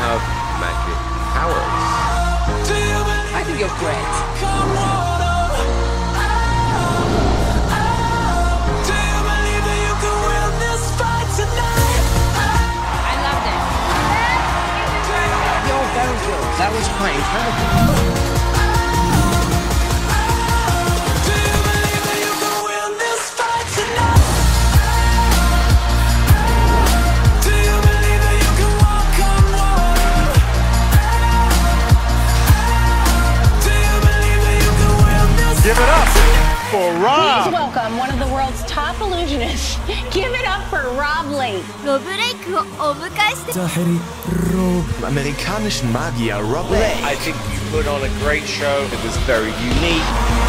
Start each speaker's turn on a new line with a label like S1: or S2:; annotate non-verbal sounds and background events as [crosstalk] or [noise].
S1: have magic powers.
S2: I think you're great. I loved it.
S1: You're. That was quite incredible.
S2: Please
S3: ah.
S2: welcome one of the world's top illusionists. [laughs] Give it up for Rob
S4: Lake.
S5: American magician. Rob Lake.
S6: I think you put on a great show. It was very unique.